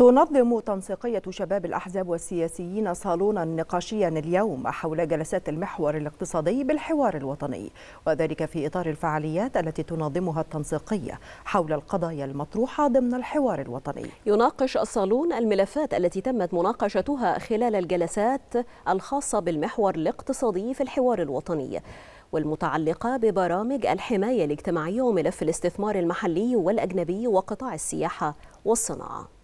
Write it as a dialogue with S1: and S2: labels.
S1: تنظم تنسيقية شباب الأحزاب والسياسيين صالونا نقاشيا اليوم حول جلسات المحور الاقتصادي بالحوار الوطني وذلك في إطار الفعاليات التي تنظمها التنسيقية حول القضايا المطروحة ضمن الحوار الوطني.
S2: يناقش الصالون الملفات التي تمت مناقشتها خلال الجلسات الخاصة بالمحور الاقتصادي في الحوار الوطني والمتعلقة ببرامج الحماية الاجتماعية وملف الاستثمار المحلي والأجنبي وقطاع السياحة والصناعة.